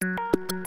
you